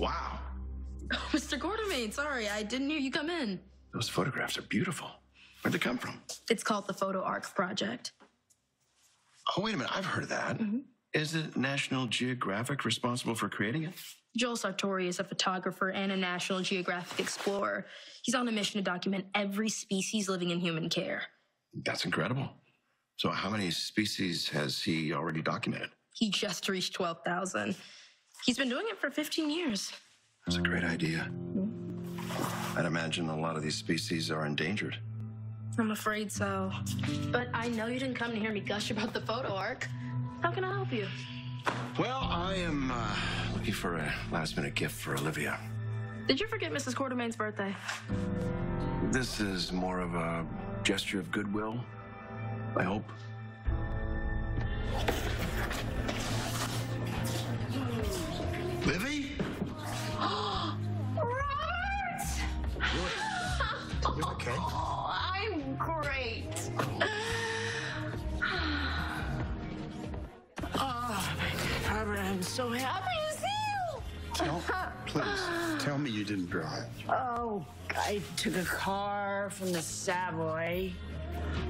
Wow. Oh, Mr. Quartermaine, sorry, I didn't hear you come in. Those photographs are beautiful. Where'd they come from? It's called the Photo Ark Project. Oh, wait a minute. I've heard of that. Mm-hmm. Is it National Geographic responsible for creating it? Joel Sartore is a photographer and a National Geographic explorer. He's on a mission to document every species living in human care. That's incredible. So, how many species has he already documented? He just reached 12,000. He's been doing it for 15 years. That's a great idea. I'd imagine a lot of these species are endangered. I'm afraid so. But I know you didn't come to hear me gush about the photo ark. How can I help you? Well, I am uh, looking for a last minute gift for Olivia. Did you forget Mrs. Quartermaine's birthday? This is more of a gesture of goodwill, I hope. Great. Ah, oh, Robert, I'm so happy to see you. Tell, please, tell me you didn't drive. Oh, I took a car from the Savoy.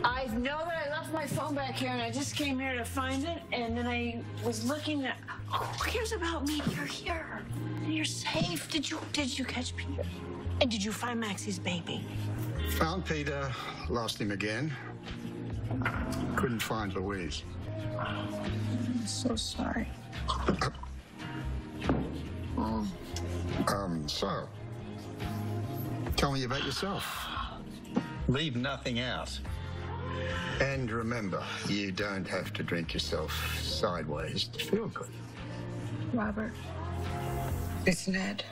I know that I left my phone back here and I just came here to find it. And then I was looking at who cares about me? You're here. You're safe. Did you did you catch Peter? And did you find Maxie's baby? Found Peter, lost him again. Couldn't find Louise. I'm so sorry. Um, so, tell me about yourself. Leave nothing out. And remember, you don't have to drink yourself sideways to feel good. Robert, it's Ned.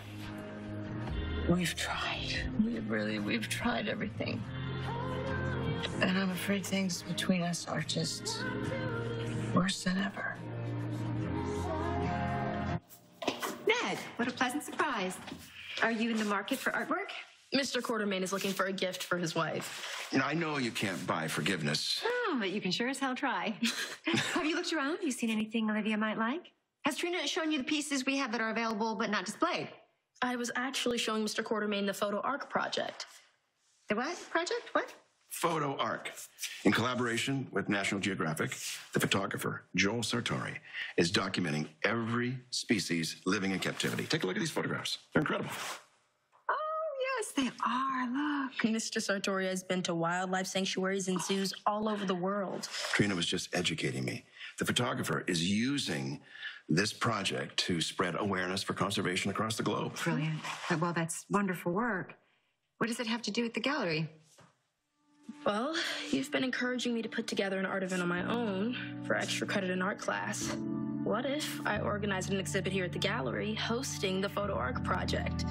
We've tried. We've really, we've tried everything. And I'm afraid things between us are just worse than ever. Ned, what a pleasant surprise. Are you in the market for artwork? Mr. Quartermaine is looking for a gift for his wife. You know, I know you can't buy forgiveness. Oh, but you can sure as hell try. have you looked around? Have you seen anything Olivia might like? Has Trina shown you the pieces we have that are available but not displayed? I was actually showing Mr. Quartermaine the Photo Ark Project. The what project? What? Photo Ark. In collaboration with National Geographic, the photographer Joel Sartore is documenting every species living in captivity. Take a look at these photographs. They're incredible. Oh, yes, they are. Look. Mr. Sartore has been to wildlife sanctuaries and zoos all over the world. Trina was just educating me. The photographer is using this project to spread awareness for conservation across the globe. Brilliant. Well, that's wonderful work. What does it have to do with the gallery? Well, you've been encouraging me to put together an art event on my own for extra credit in art class. What if I organized an exhibit here at the gallery hosting the Photo Ark Project?